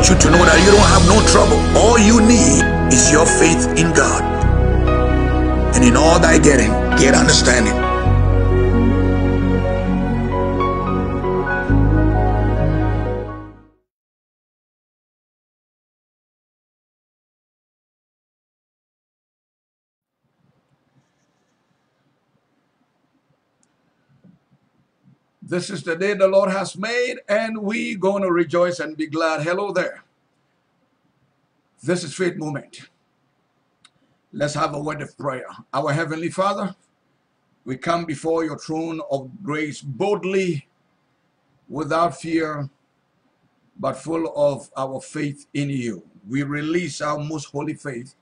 want you to know that you don't have no trouble. All you need is your faith in God. And in all thy getting, get understanding. This is the day the Lord has made, and we going to rejoice and be glad. Hello there. This is Faith Moment. Let's have a word of prayer. Our Heavenly Father, we come before your throne of grace boldly, without fear, but full of our faith in you. We release our most holy faith.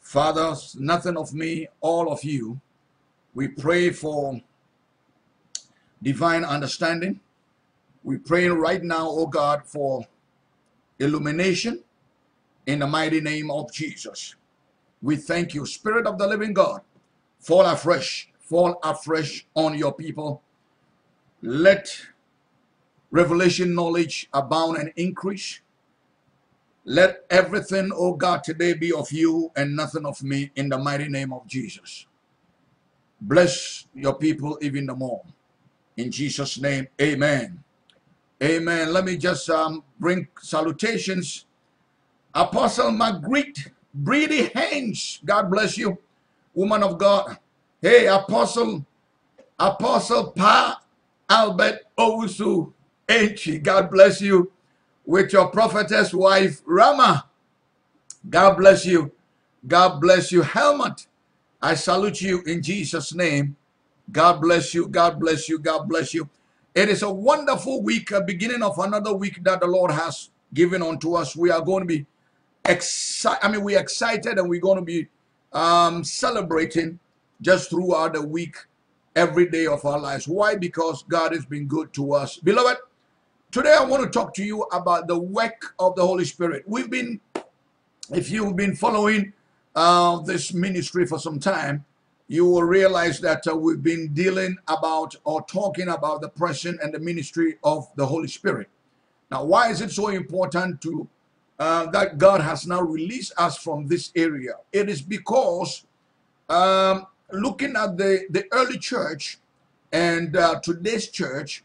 Fathers, nothing of me, all of you. We pray for divine understanding. We're praying right now, oh God, for illumination in the mighty name of Jesus. We thank you, Spirit of the living God. Fall afresh, fall afresh on your people. Let revelation knowledge abound and increase. Let everything, oh God, today be of you and nothing of me in the mighty name of Jesus. Bless your people even the more. In Jesus' name, amen. Amen. Let me just um, bring salutations. Apostle Marguerite Breedy Haynes, God bless you, woman of God. Hey, Apostle, Apostle Pa Albert Owusu Enchi, God bless you, with your prophetess wife Rama. God bless you. God bless you. Helmut, I salute you in Jesus' name. God bless you. God bless you. God bless you. It is a wonderful week, a beginning of another week that the Lord has given unto us. We are going to be excited. I mean, we're excited and we're going to be um, celebrating just throughout the week, every day of our lives. Why? Because God has been good to us. Beloved, today I want to talk to you about the work of the Holy Spirit. We've been, if you've been following uh, this ministry for some time, you will realize that uh, we've been dealing about or talking about the person and the ministry of the Holy Spirit. Now, why is it so important to uh, that God has now released us from this area? It is because um, looking at the, the early church and uh, today's church,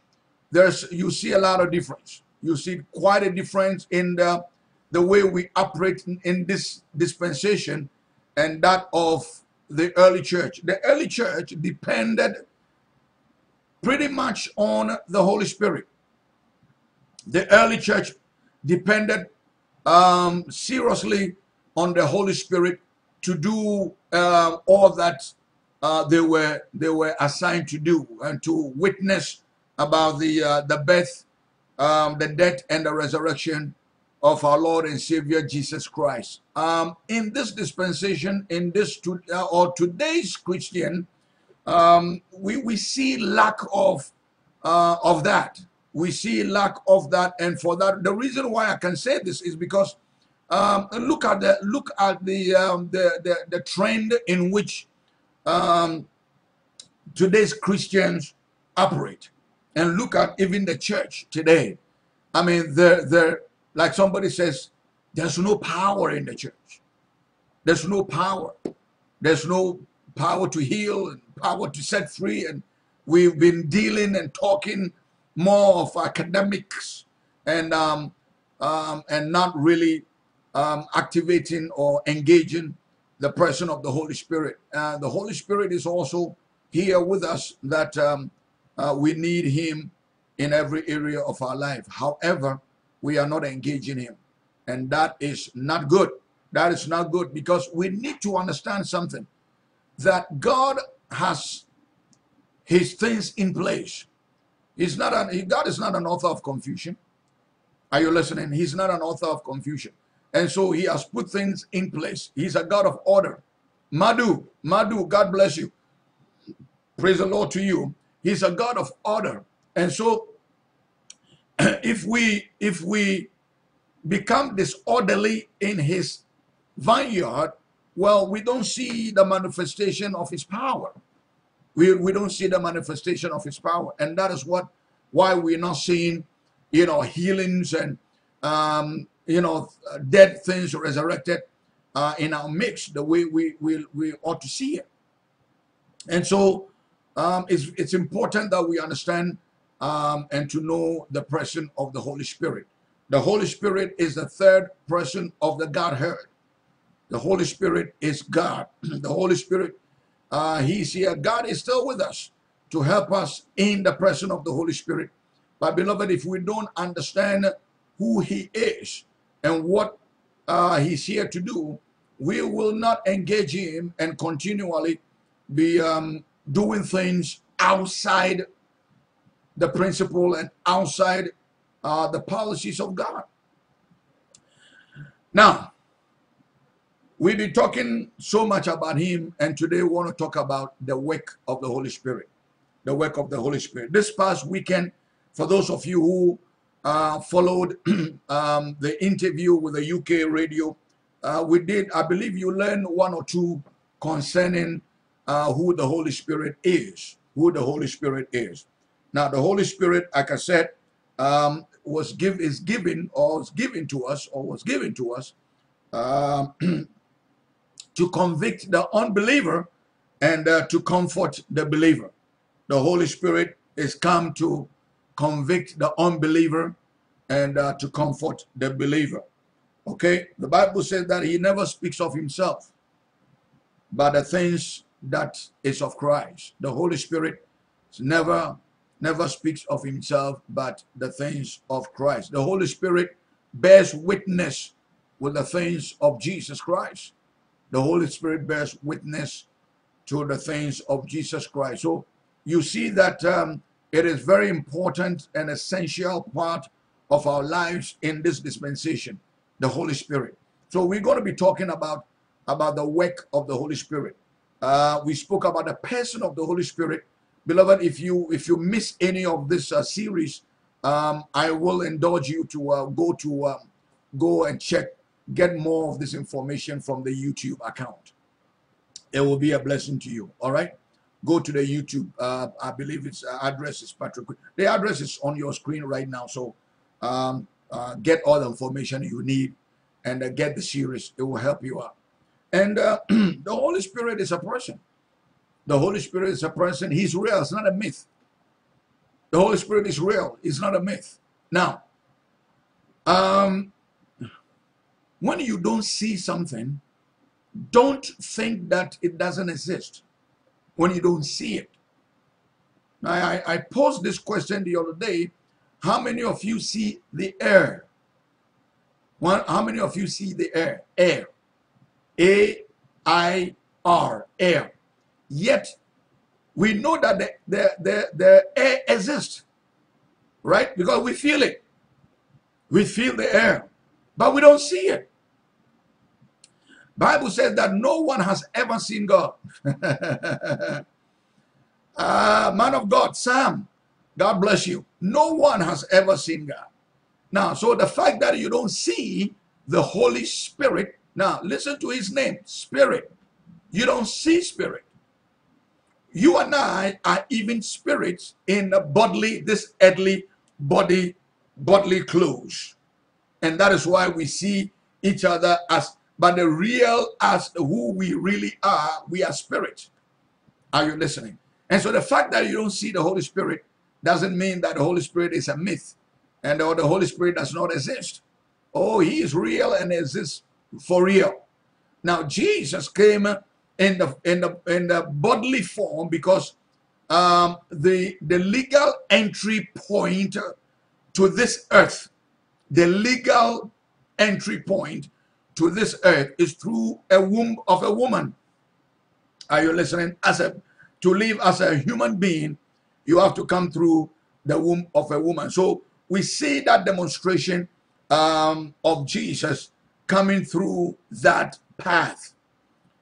there's you see a lot of difference. You see quite a difference in the the way we operate in, in this dispensation and that of the early church. The early church depended pretty much on the Holy Spirit. The early church depended um, seriously on the Holy Spirit to do uh, all that uh, they were they were assigned to do and to witness about the uh, the birth, um, the death, and the resurrection of our Lord and Savior Jesus Christ. Um, in this dispensation, in this to, uh, or today's Christian, um, we we see lack of uh, of that. We see lack of that, and for that, the reason why I can say this is because um, look at the look at the um, the, the the trend in which um, today's Christians operate, and look at even the church today. I mean, they're they're like somebody says, there's no power in the church. There's no power. There's no power to heal and power to set free. And we've been dealing and talking more of academics and um, um, and not really um, activating or engaging the person of the Holy Spirit. Uh, the Holy Spirit is also here with us that um, uh, we need him in every area of our life. However, we are not engaging him. And that is not good. That is not good because we need to understand something that God has his things in place. He's not an, God is not an author of confusion. Are you listening? He's not an author of confusion. And so he has put things in place. He's a God of order. Madhu, Madhu, God bless you. Praise the Lord to you. He's a God of order. And so if we if we become disorderly in his vineyard, well, we don't see the manifestation of his power. We, we don't see the manifestation of his power. And that is what why we're not seeing, you know, healings and um, you know, dead things resurrected uh, in our mix the way we, we, we ought to see it. And so um, it's, it's important that we understand um, and to know the person of the Holy Spirit. The Holy Spirit is the third person of the Godhead. The Holy Spirit is God. the Holy Spirit, uh, He's here. God is still with us to help us in the person of the Holy Spirit. But beloved, if we don't understand who He is and what uh, He's here to do, we will not engage Him and continually be um, doing things outside the principle and outside uh, the policies of God. Now, we've been talking so much about Him, and today we want to talk about the work of the Holy Spirit. The work of the Holy Spirit. This past weekend, for those of you who uh, followed um, the interview with the UK radio, uh, we did, I believe you learned one or two concerning uh, who the Holy Spirit is. Who the Holy Spirit is. Now, the Holy Spirit, like I said, um, was give is given or was given to us or was given to us um, to convict the unbeliever and uh, to comfort the believer. The Holy Spirit is come to convict the unbeliever and uh, to comfort the believer. Okay, the Bible says that he never speaks of himself, but the things that is of Christ. The Holy Spirit is never never speaks of himself, but the things of Christ. The Holy Spirit bears witness with the things of Jesus Christ. The Holy Spirit bears witness to the things of Jesus Christ. So you see that um, it is very important and essential part of our lives in this dispensation, the Holy Spirit. So we're going to be talking about about the work of the Holy Spirit. Uh, we spoke about the person of the Holy Spirit beloved if you if you miss any of this uh, series um, i will indulge you to uh, go to um, go and check get more of this information from the youtube account. It will be a blessing to you all right? Go to the youtube uh, i believe its uh, address is patrick. The address is on your screen right now so um, uh, get all the information you need and uh, get the series. It will help you out. And the holy spirit is a person the Holy Spirit is a person. He's real. It's not a myth. The Holy Spirit is real. It's not a myth. Now, um, when you don't see something, don't think that it doesn't exist when you don't see it. Now, I, I posed this question the other day. How many of you see the air? One, how many of you see the air? Air. A-I-R, air. Yet, we know that the, the, the, the air exists, right? Because we feel it. We feel the air, but we don't see it. Bible says that no one has ever seen God. uh, man of God, Sam, God bless you. No one has ever seen God. Now, so the fact that you don't see the Holy Spirit, now listen to his name, Spirit. You don't see Spirit. You and I are even spirits in a bodily, this earthly body, bodily clothes. And that is why we see each other as, but the real as who we really are, we are spirit. Are you listening? And so the fact that you don't see the Holy Spirit doesn't mean that the Holy Spirit is a myth and or the Holy Spirit does not exist. Oh, he is real and exists for real. Now, Jesus came in the in the in the bodily form because um, the the legal entry point to this earth, the legal entry point to this earth is through a womb of a woman. Are you listening? As a to live as a human being, you have to come through the womb of a woman. So we see that demonstration um, of Jesus coming through that path.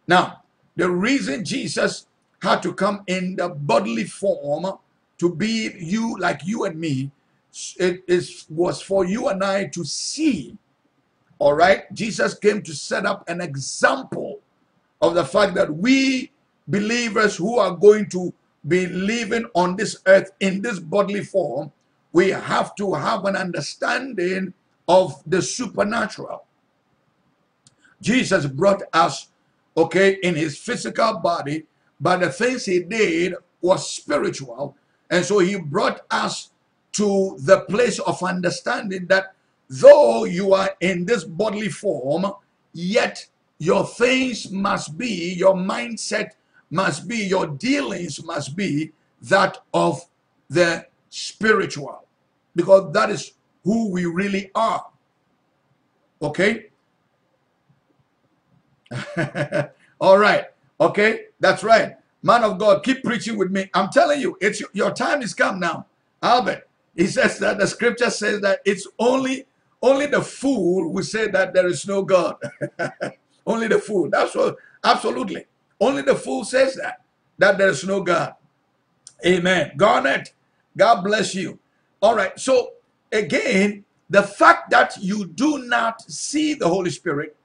Now, the reason Jesus had to come in the bodily form to be you like you and me, it is was for you and I to see. All right, Jesus came to set up an example of the fact that we believers who are going to be living on this earth in this bodily form, we have to have an understanding of the supernatural. Jesus brought us, okay, in his physical body, but the things he did was spiritual. And so he brought us to the place of understanding that though you are in this bodily form, yet your things must be, your mindset must be, your dealings must be that of the spiritual, because that is who we really are. Okay? All right. Okay? That's right. Man of God, keep preaching with me. I'm telling you, it's your time is come now. Albert, he says that the scripture says that it's only only the fool who say that there is no God. only the fool. That's what absolutely. Only the fool says that that there is no God. Amen. Garnet, God bless you. All right. So again, the fact that you do not see the Holy Spirit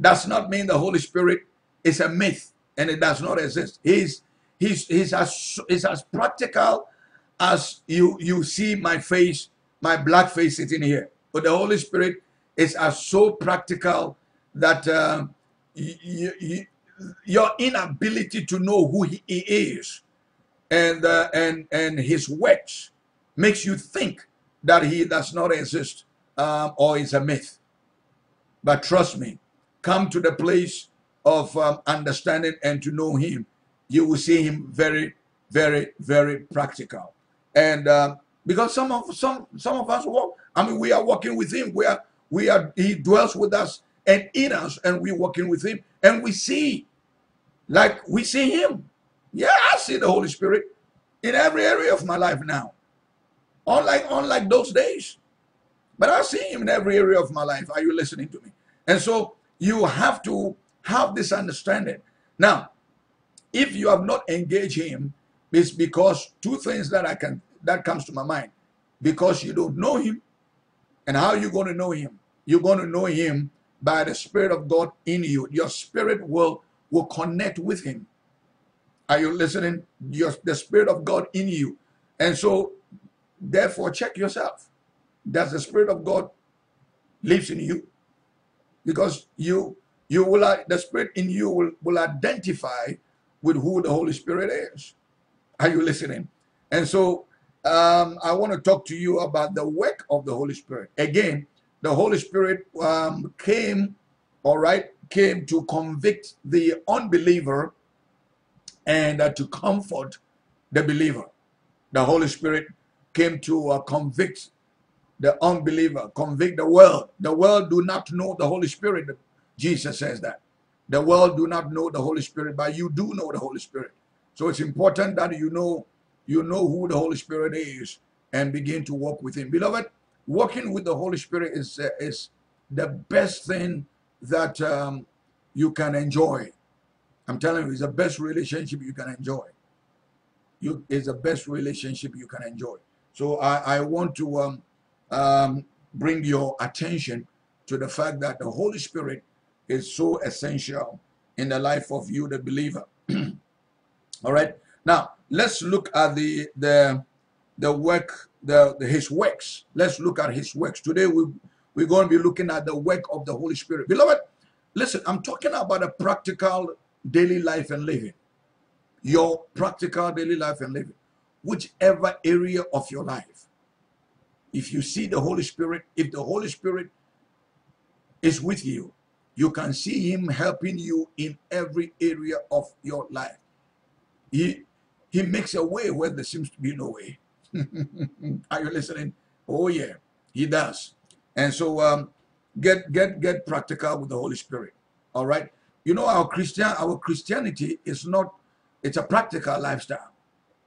does not mean the Holy Spirit is a myth and it does not exist. He's he's he's as he's as practical as you you see my face, my black face sitting here. But the Holy Spirit is as so practical that uh, your inability to know who he, he is and uh, and and his works makes you think that he does not exist um, or is a myth. But trust me, come to the place of um, understanding and to know him, you will see him very, very, very practical. And um, because some of some some of us walk, I mean, we are walking with him. We are we are he dwells with us and in us, and we're walking with him, and we see, like we see him. Yeah, I see the Holy Spirit in every area of my life now. Unlike unlike those days. But I see him in every area of my life. Are you listening to me? And so you have to have this understanding. Now, if you have not engaged him, it's because two things that I can that comes to my mind. Because you don't know him. And how are you going to know him? You're going to know him by the Spirit of God in you. Your spirit will, will connect with him. Are you listening? Your, the Spirit of God in you. And so, therefore, check yourself. Does the Spirit of God lives in you? Because you you will the Spirit in you will, will identify with who the Holy Spirit is. Are you listening? And so um, I want to talk to you about the work of the Holy Spirit. Again, the Holy Spirit um, came, all right, came to convict the unbeliever and uh, to comfort the believer. The Holy Spirit came to uh, convict the unbeliever, convict the world. The world do not know the Holy Spirit. Jesus says that. The world do not know the Holy Spirit, but you do know the Holy Spirit. So it's important that you know you know who the Holy Spirit is and begin to walk with him. Beloved, walking with the Holy Spirit is uh, is the best thing that um, you can enjoy. I'm telling you, it's the best relationship you can enjoy. You is the best relationship you can enjoy. So I, I want to um, um, bring your attention to the fact that the Holy Spirit is so essential in the life of you, the believer. All right. Now let's look at the the the work, the, the his works. Let's look at his works. Today we we're going to be looking at the work of the Holy Spirit. Beloved, listen, I'm talking about a practical daily life and living. Your practical daily life and living. Whichever area of your life. If you see the Holy Spirit, if the Holy Spirit is with you, you can see him helping you in every area of your life. He he makes a way where there seems to be no way. Are you listening? Oh yeah, he does. And so um, get get get practical with the Holy Spirit. All right. You know our Christian our Christianity is not it's a practical lifestyle.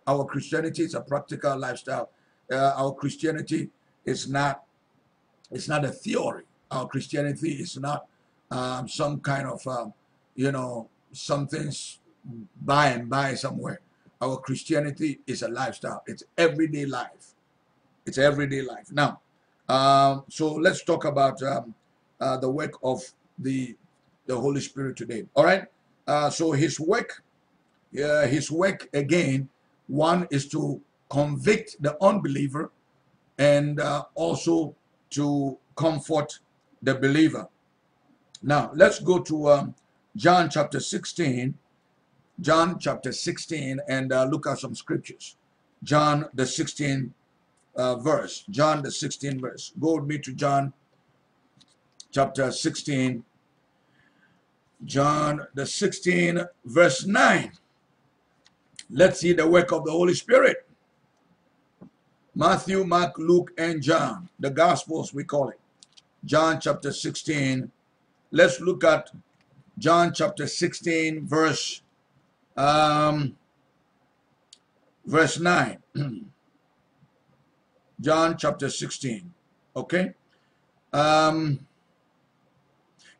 Our Christianity is a practical lifestyle. Uh, our Christianity is not it's not a theory. Our Christianity is not um, some kind of, um, you know, something's by and by somewhere. Our Christianity is a lifestyle. It's everyday life. It's everyday life. Now, um, so let's talk about um, uh, the work of the the Holy Spirit today. All right. Uh, so his work, uh, his work again, one is to convict the unbeliever, and uh, also to comfort the believer. Now, let's go to um, John chapter 16. John chapter 16 and uh, look at some scriptures. John the 16th uh, verse. John the 16th verse. Go with me to John chapter 16. John the 16th verse 9. Let's see the work of the Holy Spirit. Matthew, Mark, Luke, and John. The Gospels, we call it. John chapter 16. Let's look at John chapter 16, verse um, verse 9. John chapter 16. Okay? Um,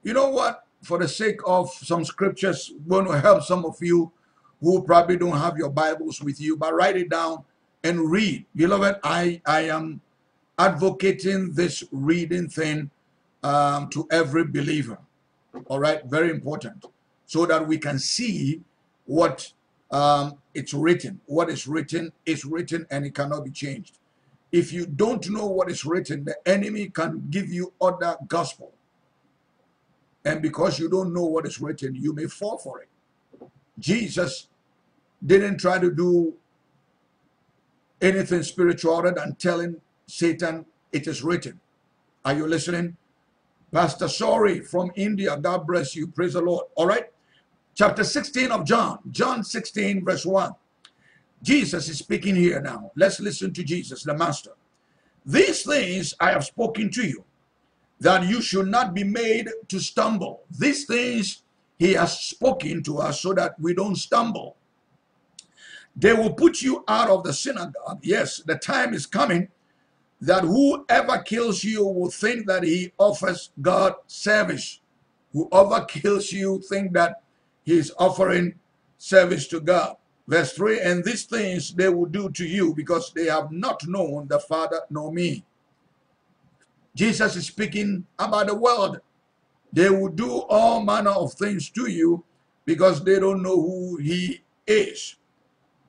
you know what? For the sake of some scriptures, going to help some of you who probably don't have your Bibles with you, but write it down and read. Beloved, I, I am advocating this reading thing um, to every believer. All right? Very important. So that we can see what um, it's written. What is written is written and it cannot be changed. If you don't know what is written, the enemy can give you other gospel. And because you don't know what is written, you may fall for it. Jesus didn't try to do anything spiritual other than telling Satan it is written. Are you listening? Pastor Sorry from India, God bless you. Praise the Lord. All right chapter 16 of John, John 16, verse 1. Jesus is speaking here now. Let's listen to Jesus, the Master. These things I have spoken to you, that you should not be made to stumble. These things he has spoken to us so that we don't stumble. They will put you out of the synagogue. Yes, the time is coming that whoever kills you will think that he offers God service. Whoever kills you think that he is offering service to God. Verse 3 And these things they will do to you because they have not known the Father nor me. Jesus is speaking about the world. They will do all manner of things to you because they don't know who He is.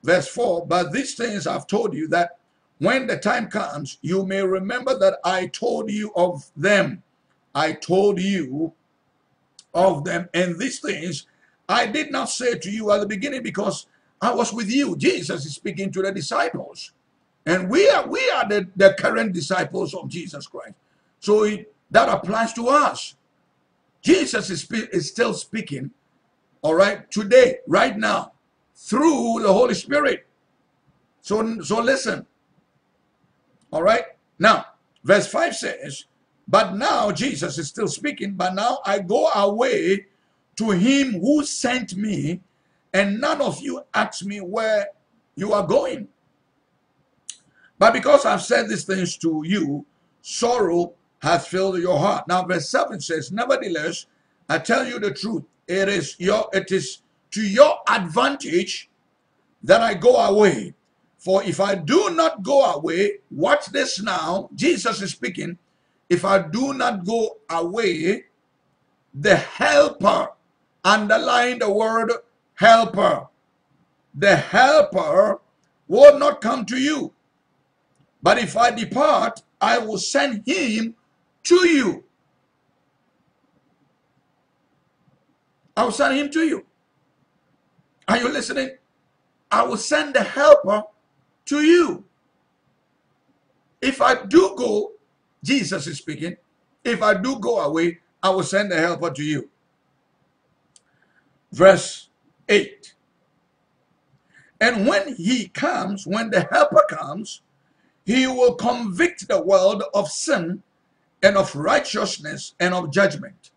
Verse 4 But these things I've told you that when the time comes, you may remember that I told you of them. I told you of them. And these things I did not say to you at the beginning because I was with you. Jesus is speaking to the disciples. And we are we are the, the current disciples of Jesus Christ. So that applies to us. Jesus is, is still speaking, all right, today, right now, through the Holy Spirit. So, so listen. All right. Now, verse 5 says, But now Jesus is still speaking, but now I go away to him who sent me, and none of you ask me where you are going. But because I've said these things to you, sorrow has filled your heart. Now, verse 7 says, Nevertheless, I tell you the truth. It is your it is to your advantage that I go away. For if I do not go away, watch this now. Jesus is speaking. If I do not go away, the helper Underline the word helper. The helper will not come to you. But if I depart, I will send him to you. I will send him to you. Are you listening? I will send the helper to you. If I do go, Jesus is speaking, if I do go away, I will send the helper to you verse 8. And when he comes, when the helper comes, he will convict the world of sin and of righteousness and of judgment.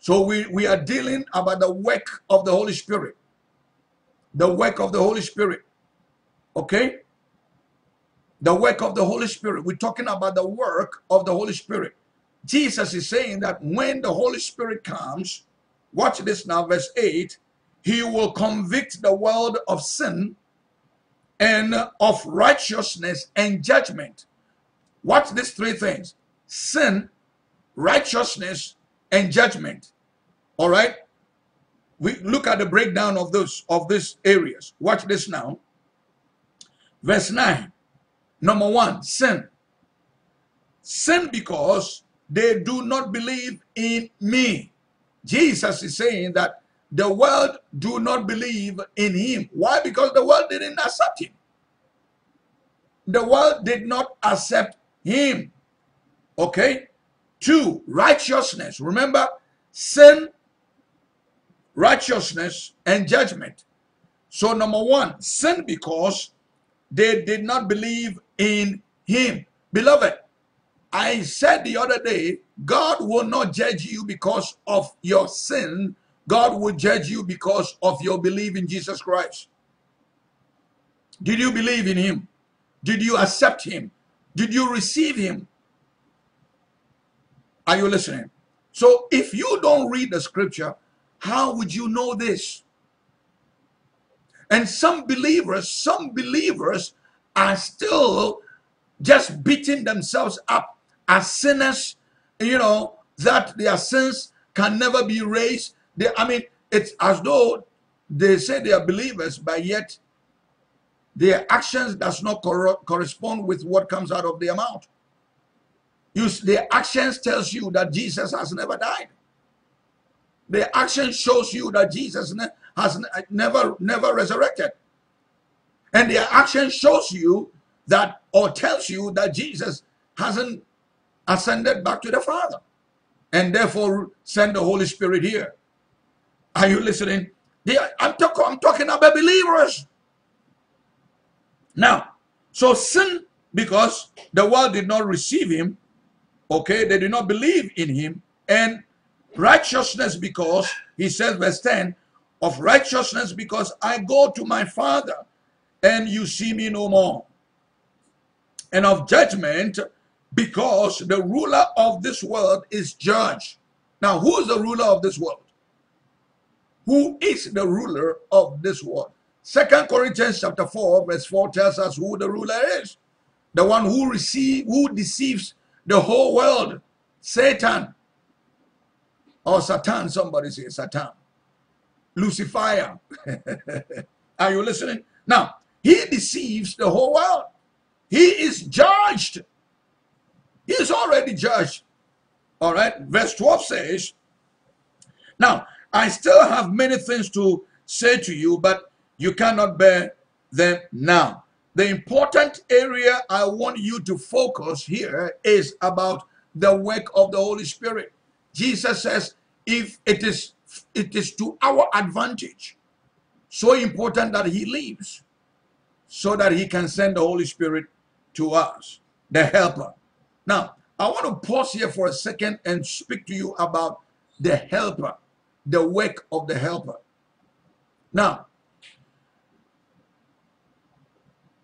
So we, we are dealing about the work of the Holy Spirit. The work of the Holy Spirit. Okay? The work of the Holy Spirit. We're talking about the work of the Holy Spirit. Jesus is saying that when the Holy Spirit comes, Watch this now, verse 8. He will convict the world of sin and of righteousness and judgment. Watch these three things sin, righteousness, and judgment. All right? We look at the breakdown of those of these areas. Watch this now. Verse 9. Number one, sin. Sin because they do not believe in me. Jesus is saying that the world do not believe in him. Why? Because the world didn't accept him. The world did not accept him. Okay? Two, righteousness. Remember, sin, righteousness, and judgment. So number one, sin because they did not believe in him. Beloved, I said the other day, God will not judge you because of your sin. God will judge you because of your belief in Jesus Christ. Did you believe in him? Did you accept him? Did you receive him? Are you listening? So if you don't read the scripture, how would you know this? And some believers, some believers are still just beating themselves up as sinners, you know, that their sins can never be raised. They, I mean, it's as though they say they are believers, but yet their actions does not cor correspond with what comes out of their mouth. You, their actions tells you that Jesus has never died. Their action shows you that Jesus ne has ne never never resurrected. And their action shows you that or tells you that Jesus hasn't ascended back to the Father and therefore send the Holy Spirit here. Are you listening? I'm, talk, I'm talking about believers. Now, so sin, because the world did not receive him, okay, they did not believe in him, and righteousness because, he says, verse 10, of righteousness because I go to my Father and you see me no more and of judgment because the ruler of this world is judged. Now, who is the ruler of this world? Who is the ruler of this world? Second Corinthians chapter 4, verse 4 tells us who the ruler is. The one who receive, who deceives the whole world. Satan. Or Satan, somebody say Satan. Lucifer. Are you listening? Now, he deceives the whole world. He is judged. He is already judged. All right. Verse 12 says, Now, I still have many things to say to you, but you cannot bear them now. The important area I want you to focus here is about the work of the Holy Spirit. Jesus says, if it is it is to our advantage, so important that he leaves, so that he can send the Holy Spirit to us, the helper. Now, I want to pause here for a second and speak to you about the helper, the work of the helper. Now,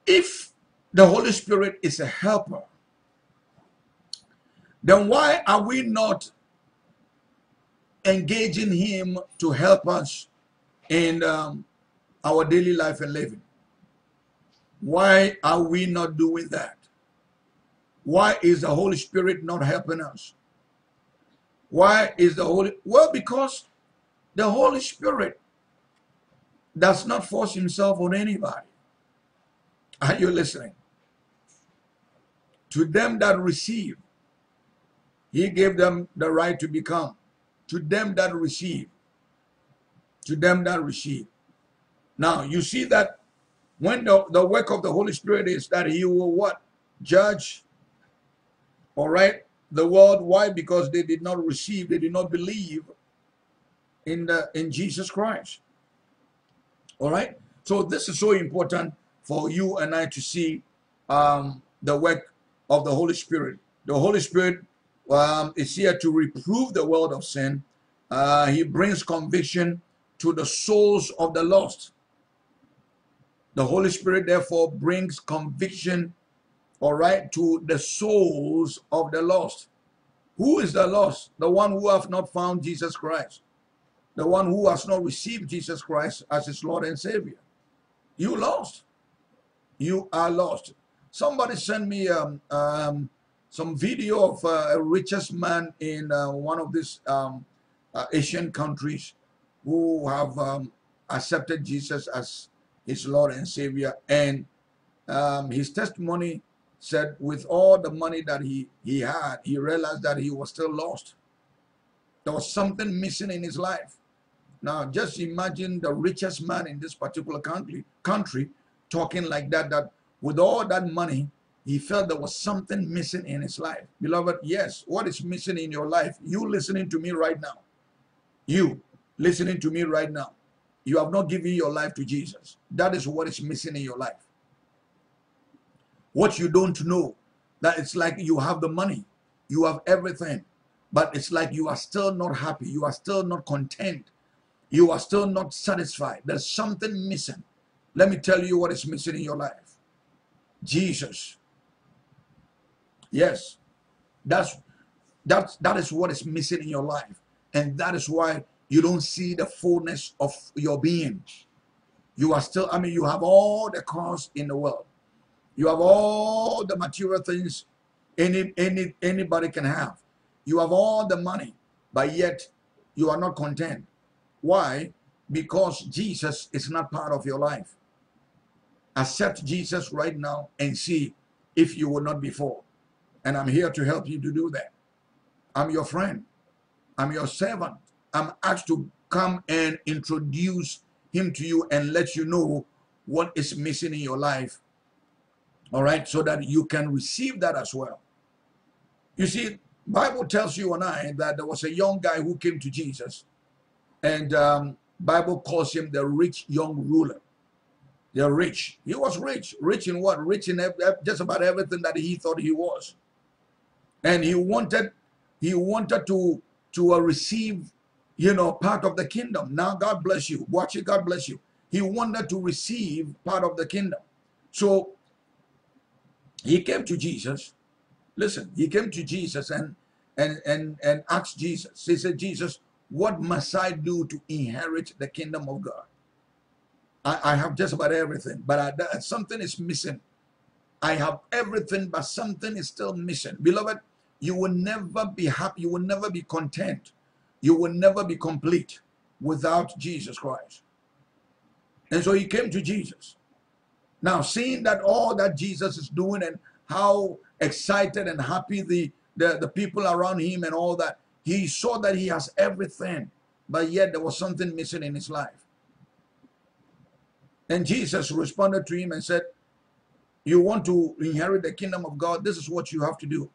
if the Holy Spirit is a helper, then why are we not engaging Him to help us in um, our daily life and living? Why are we not doing that? Why is the Holy Spirit not helping us? Why is the Holy well because the Holy Spirit does not force himself on anybody. Are you listening? To them that receive, he gave them the right to become. To them that receive, to them that receive. Now you see that when the, the work of the Holy Spirit is that he will what? Judge. All right. The world. Why? Because they did not receive, they did not believe in the in Jesus Christ. All right. So this is so important for you and I to see um, the work of the Holy Spirit. The Holy Spirit um, is here to reprove the world of sin. Uh, he brings conviction to the souls of the lost. The Holy Spirit therefore brings conviction, all right, to the souls of the lost. Who is the lost? The one who have not found Jesus Christ. The one who has not received Jesus Christ as his Lord and Savior. You lost. You are lost. Somebody sent me um, um, some video of uh, a richest man in uh, one of these um, uh, Asian countries who have um, accepted Jesus as his Lord and Savior. And um, his testimony said with all the money that he, he had, he realized that he was still lost. There was something missing in his life. Now, just imagine the richest man in this particular country, country talking like that, that with all that money, he felt there was something missing in his life. Beloved, yes, what is missing in your life? You listening to me right now. You listening to me right now. You have not given your life to Jesus. That is what is missing in your life. What you don't know, that it's like you have the money, you have everything, but it's like you are still not happy, you are still not content, you are still not satisfied. There's something missing. Let me tell you what is missing in your life. Jesus. Yes, that's that's that is what is missing in your life, and that is why you don't see the fullness of your being. You are still, I mean, you have all the cars in the world. You have all the material things any, any, anybody can have. You have all the money, but yet you are not content. Why? Because Jesus is not part of your life. Accept Jesus right now and see if you will not before. And I'm here to help you to do that. I'm your friend. I'm your servant. I'm asked to come and introduce him to you and let you know what is missing in your life. All right, so that you can receive that as well. You see, Bible tells you and I that there was a young guy who came to Jesus, and um, Bible calls him the rich young ruler. They're rich. He was rich. Rich in what? Rich in just about everything that he thought he was. And he wanted, he wanted to to uh, receive you know, part of the kingdom. Now, God bless you. Watch it, God bless you. He wanted to receive part of the kingdom. So he came to Jesus. Listen, he came to Jesus and and and and asked Jesus. He said, Jesus, what must I do to inherit the kingdom of God? I, I have just about everything, but I, something is missing. I have everything, but something is still missing. Beloved, you will never be happy. You will never be content you will never be complete without Jesus Christ. And so he came to Jesus. Now, seeing that all that Jesus is doing and how excited and happy the, the, the people around him and all that, he saw that he has everything, but yet there was something missing in his life. And Jesus responded to him and said, You want to inherit the kingdom of God? This is what you have to do.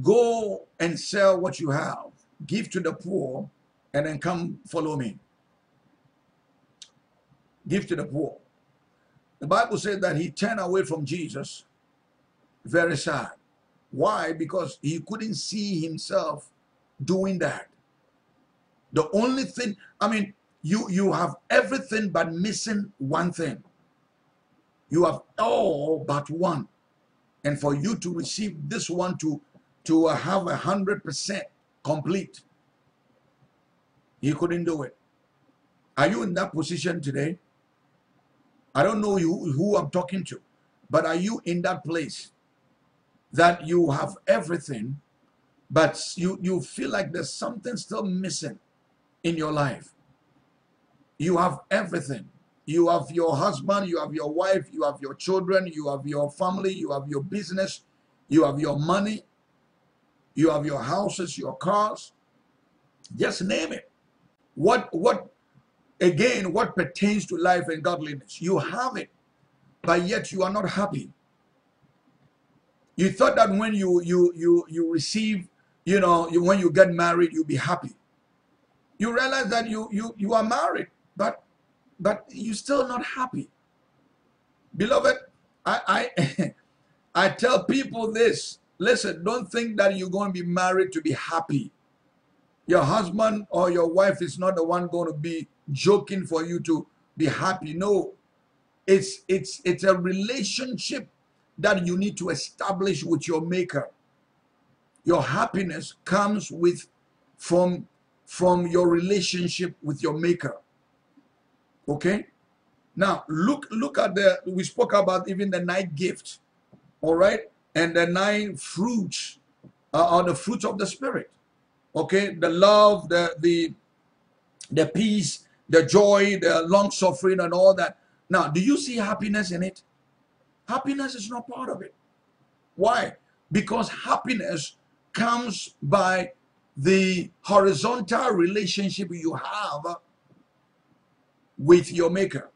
Go and sell what you have, give to the poor, and then come follow me. Give to the poor. The Bible says that he turned away from Jesus very sad. Why? Because he couldn't see himself doing that. The only thing, I mean, you you have everything but missing one thing. You have all but one. And for you to receive this one to to have a hundred percent complete. He couldn't do it. Are you in that position today? I don't know you who I'm talking to, but are you in that place that you have everything, but you, you feel like there's something still missing in your life? You have everything. You have your husband, you have your wife, you have your children, you have your family, you have your business, you have your money, you have your houses, your cars. Just name it. What, what, again, what pertains to life and godliness? You have it, but yet you are not happy. You thought that when you, you, you, you receive, you know, you, when you get married, you'll be happy. You realize that you, you, you are married, but, but you're still not happy. Beloved, I, I, I tell people this Listen, don't think that you're going to be married to be happy. Your husband or your wife is not the one going to be joking for you to be happy. No. It's it's it's a relationship that you need to establish with your maker. Your happiness comes with from from your relationship with your maker. Okay? Now look look at the we spoke about even the night gift. All right? And the nine fruits uh, are the fruits of the spirit okay the love the the the peace the joy the long suffering and all that now do you see happiness in it Happiness is not part of it. Why? Because happiness comes by the horizontal relationship you have with your maker.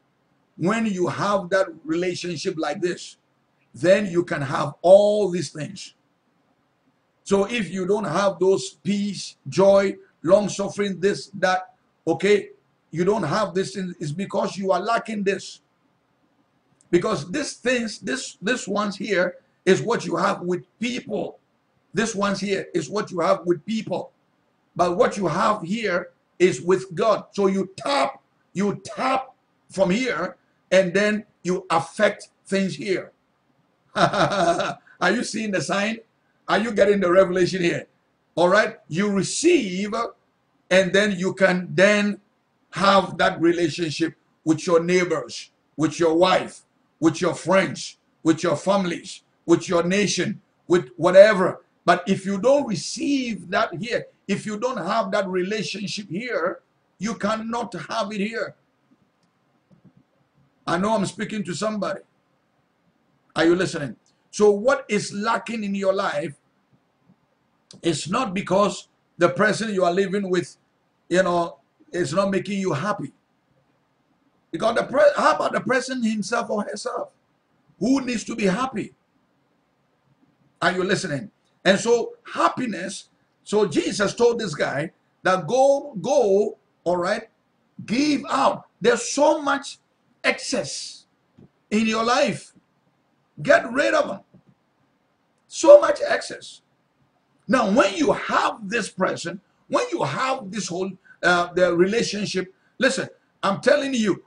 When you have that relationship like this, then you can have all these things. So if you don't have those peace, joy, long suffering, this, that, okay, you don't have this, it's because you are lacking this. Because this things, this this ones here is what you have with people. This ones here is what you have with people. But what you have here is with God. So you tap, you tap from here, and then you affect things here. Are you seeing the sign? Are you getting the revelation here? All right. You receive, and then you can then have that relationship with your neighbors, with your wife, with your friends, with your families, with your nation, with whatever. But if you don't receive that here, if you don't have that relationship here, you cannot have it here. I know I'm speaking to somebody. Are you listening? So what is lacking in your life is not because the person you are living with, you know, is not making you happy. Because the pre- how about the person himself or herself? Who needs to be happy? Are you listening? And so happiness. So Jesus told this guy that go, go, all right, give out. There's so much excess in your life. Get rid of them. So much excess. Now, when you have this person, when you have this whole uh, the relationship, listen, I'm telling you,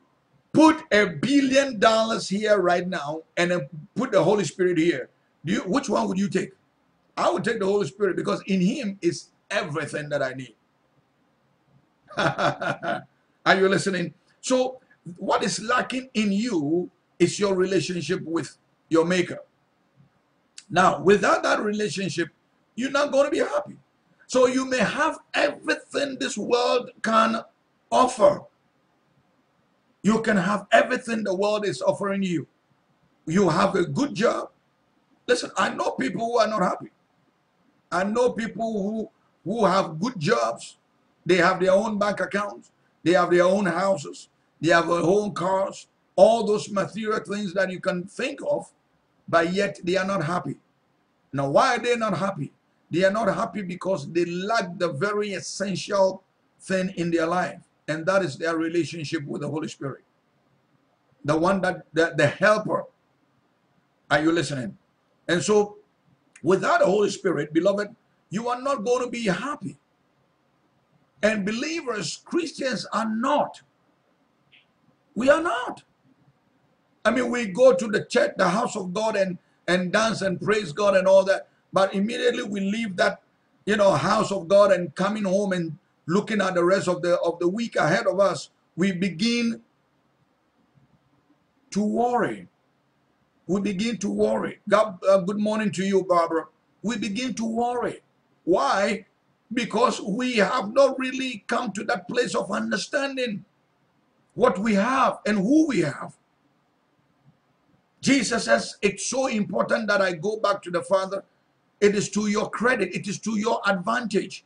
put a billion dollars here right now and then put the Holy Spirit here. You, which one would you take? I would take the Holy Spirit because in Him is everything that I need. Are you listening? So, what is lacking in you is your relationship with your Maker. Now, without that relationship, you're not going to be happy. So you may have everything this world can offer. You can have everything the world is offering you. You have a good job. Listen, I know people who are not happy. I know people who who have good jobs. They have their own bank accounts. They have their own houses. They have their own cars. All those material things that you can think of, but yet they are not happy. Now, why are they not happy? They are not happy because they lack the very essential thing in their life, and that is their relationship with the Holy Spirit. The one that, the, the helper. Are you listening? And so, without the Holy Spirit, beloved, you are not going to be happy. And believers, Christians are not. We are not. I mean, we go to the church, the house of God, and and dance and praise God and all that. But immediately we leave that, you know, house of God and coming home and looking at the rest of the of the week ahead of us, we begin to worry. We begin to worry. God, uh, good morning to you, Barbara. We begin to worry. Why? Because we have not really come to that place of understanding what we have and who we have. Jesus says, It's so important that I go back to the Father. It is to your credit, it is to your advantage.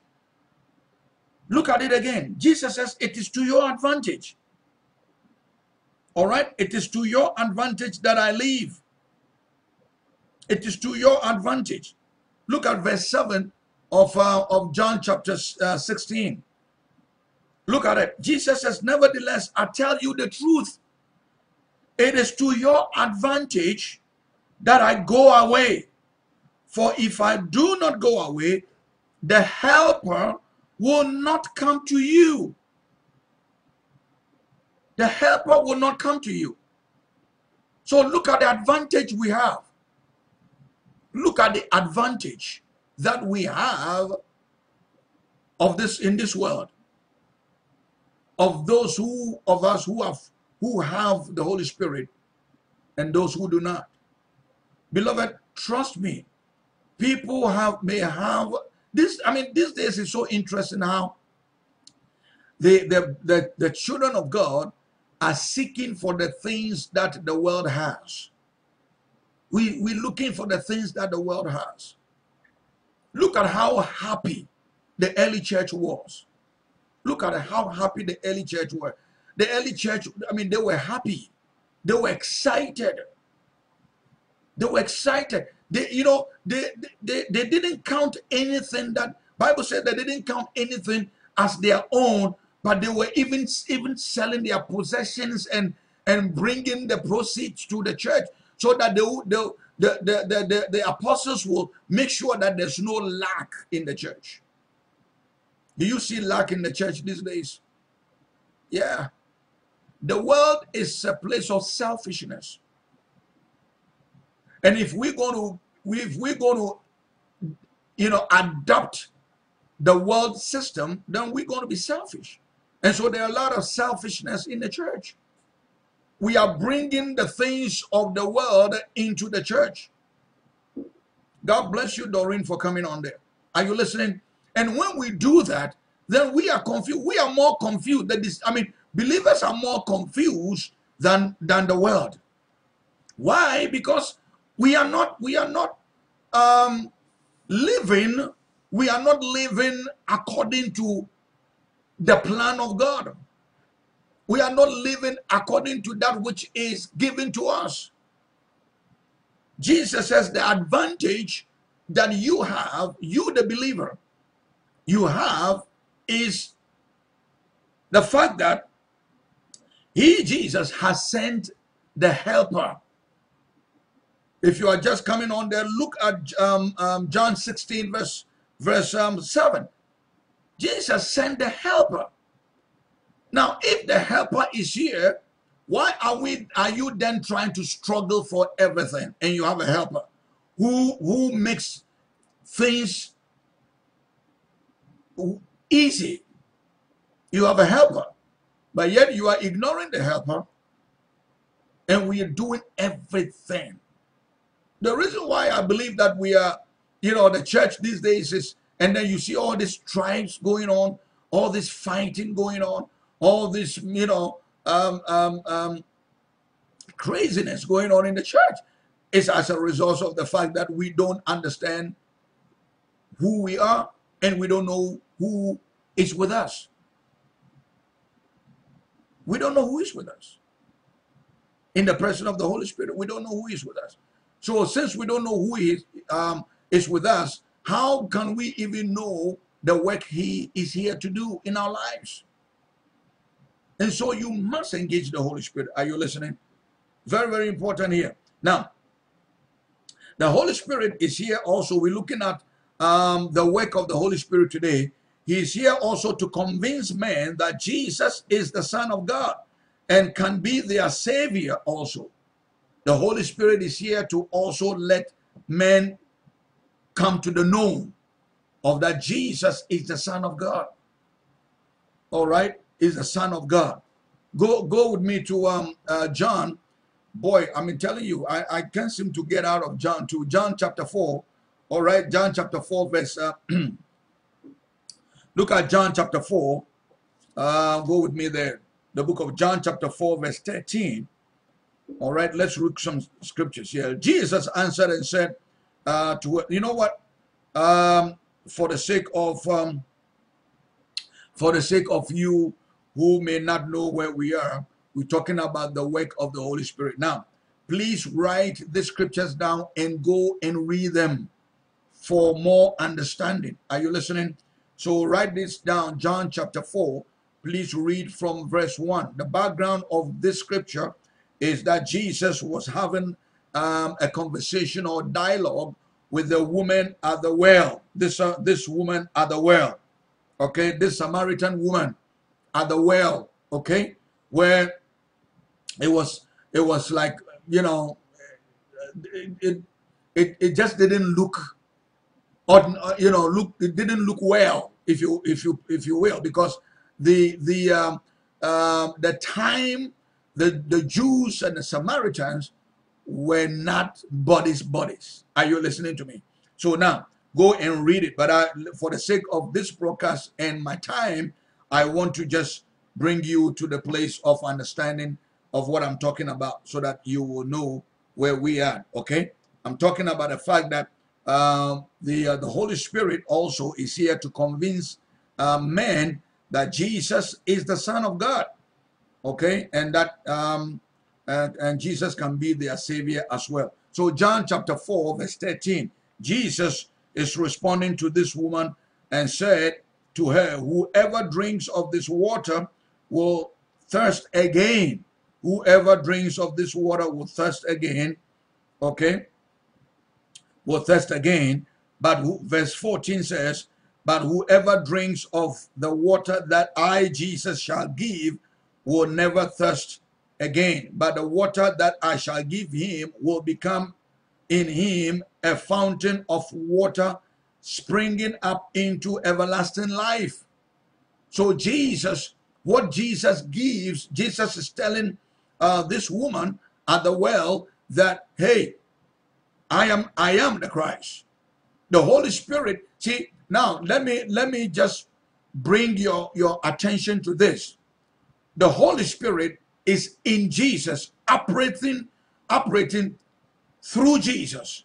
Look at it again. Jesus says, It is to your advantage. All right? It is to your advantage that I leave. It is to your advantage. Look at verse 7 of, uh, of John chapter uh, 16. Look at it. Jesus says, Nevertheless, I tell you the truth. It is to your advantage that I go away. For if I do not go away, the helper will not come to you. The helper will not come to you. So look at the advantage we have. Look at the advantage that we have of this in this world. Of those who of us who have who have the Holy Spirit and those who do not. Beloved, trust me. People have may have this. I mean, these days is so interesting how the, the, the, the children of God are seeking for the things that the world has. We, we're looking for the things that the world has. Look at how happy the early church was. Look at how happy the early church were. The early church, I mean, they were happy. They were excited. They were excited. They, you know, they, they, they didn't count anything that Bible said they didn't count anything as their own, but they were even even selling their possessions and and bringing the proceeds to the church so that the the the, the, the, the, the apostles will make sure that there's no lack in the church. Do you see lack in the church these days? Yeah. The world is a place of selfishness. And if we're going to if we're going to you know adopt the world system, then we're going to be selfish. And so there are a lot of selfishness in the church. We are bringing the things of the world into the church. God bless you, Doreen, for coming on there. Are you listening? And when we do that, then we are confused. We are more confused. That is, I mean, believers are more confused than than the world. Why? Because we are not we are not um, living. We are not living according to the plan of God. We are not living according to that which is given to us. Jesus says the advantage that you have, you the believer, you have is the fact that he, Jesus, has sent the helper. If you are just coming on there, look at um, um, John 16, verse, verse um, 7. Jesus sent the helper. Now, if the helper is here, why are we are you then trying to struggle for everything and you have a helper who who makes things easy you have a helper but yet you are ignoring the helper and we are doing everything the reason why i believe that we are you know the church these days is and then you see all these tribes going on all this fighting going on all this you know um, um, um, craziness going on in the church is as a result of the fact that we don't understand who we are and we don't know who is with us. We don't know who is with us. In the presence of the Holy Spirit, we don't know who is with us. So since we don't know who is, um, is with us, how can we even know the work he is here to do in our lives? And so you must engage the Holy Spirit. Are you listening? Very, very important here. Now, the Holy Spirit is here also. We're looking at um, the work of the Holy Spirit today. He is here also to convince men that Jesus is the Son of God and can be their Savior also. The Holy Spirit is here to also let men come to the known of that Jesus is the Son of God. All right? is the Son of God. Go go with me to um, uh, John. Boy, I mean, telling you, I, I can't seem to get out of John to John chapter 4. All right, John chapter 4, verse. Uh, look at John chapter 4. Uh, go with me there. The book of John chapter 4, verse 13. All right, let's read some scriptures here. Jesus answered and said uh, to you know what? Um, for the sake of um, for the sake of you who may not know where we are, we're talking about the work of the Holy Spirit. Now, please write the scriptures down and go and read them for more understanding. Are you listening? So write this down, John chapter 4. Please read from verse 1. The background of this scripture is that Jesus was having um, a conversation or dialogue with the woman at the well. This, uh, this woman at the well. Okay, this Samaritan woman at the well, okay, where it was it was like you know it it, it just didn't look or you know look it didn't look well if you if you if you will because the the um, uh, the time the the Jews and the Samaritans were not bodies bodies are you listening to me so now go and read it but I, for the sake of this broadcast and my time I want to just bring you to the place of understanding of what I'm talking about so that you will know where we are. Okay? I'm talking about the fact that uh, the uh, the Holy Spirit also is here to convince uh, men that Jesus is the Son of God. Okay, and that um, and, and Jesus can be their Savior as well. So John chapter 4, verse 13, Jesus is responding to this woman and said to her, Whoever drinks of this water will thirst again. Whoever drinks of this water will thirst again. Okay? Will thirst again. But who, verse 14 says, But whoever drinks of the water that I, Jesus, shall give will never thirst again. But the water that I shall give him will become in him a fountain of water springing up into everlasting life. So Jesus, what Jesus gives, Jesus is telling uh, this woman at the well that, hey, I am I am the Christ. The Holy Spirit. See, now let me let me just bring your, your attention to this. The Holy Spirit is in Jesus, operating, operating through Jesus.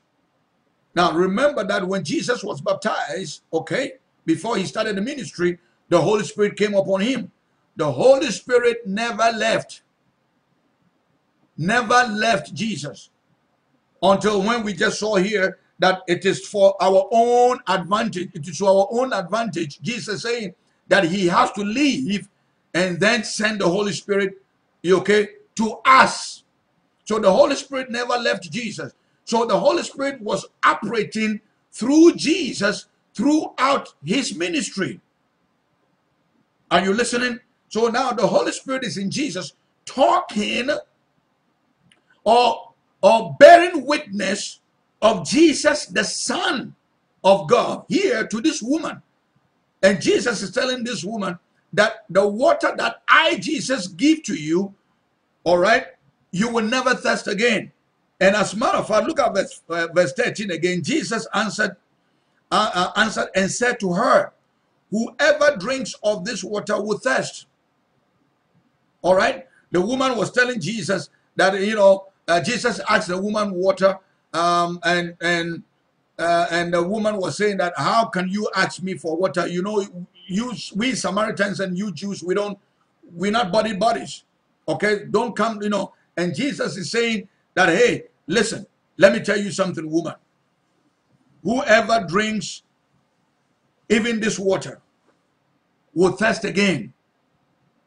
Now remember that when Jesus was baptized, okay, before he started the ministry, the Holy Spirit came upon him. The Holy Spirit never left. Never left Jesus. Until when we just saw here that it is for our own advantage. It is for our own advantage. Jesus saying that he has to leave and then send the Holy Spirit, okay, to us. So the Holy Spirit never left Jesus. So the Holy Spirit was operating through Jesus throughout his ministry. Are you listening? So now the Holy Spirit is in Jesus talking or, or bearing witness of Jesus, the Son of God, here to this woman. And Jesus is telling this woman that the water that I, Jesus, give to you, all right, you will never thirst again. And as a matter of fact, look at verse, uh, verse 13 again. Jesus answered, uh, uh, answered and said to her, Whoever drinks of this water will thirst. All right? The woman was telling Jesus that, you know, uh, Jesus asked the woman water, um, and and uh, and the woman was saying that, How can you ask me for water? You know, you we Samaritans and you Jews, we don't, we're not body bodies. Okay? Don't come, you know. And Jesus is saying that, hey, listen, let me tell you something, woman. Whoever drinks even this water will thirst again.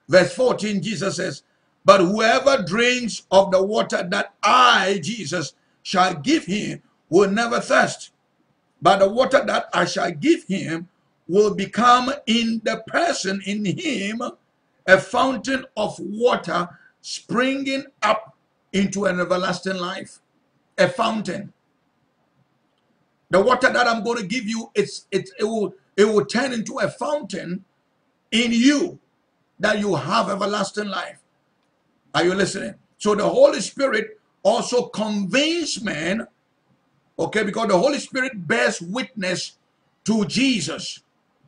Verse 14, Jesus says, But whoever drinks of the water that I, Jesus, shall give him will never thirst. But the water that I shall give him will become in the person, in him, a fountain of water springing up into an everlasting life. A fountain. The water that I'm going to give you, it's, it, it, will, it will turn into a fountain in you that you have everlasting life. Are you listening? So the Holy Spirit also conveys man, okay, because the Holy Spirit bears witness to Jesus.